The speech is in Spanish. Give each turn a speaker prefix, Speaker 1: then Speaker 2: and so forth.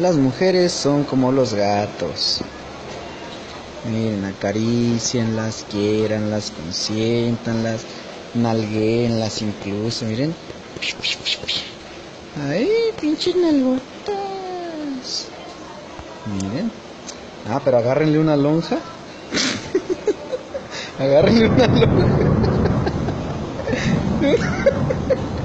Speaker 1: Las mujeres son como los gatos. Miren, acaricienlas, quieranlas, consiéntanlas, nalguenlas incluso, miren. Ay, pinches nalgotas. Miren. Ah, pero agárrenle una lonja. agárrenle una lonja.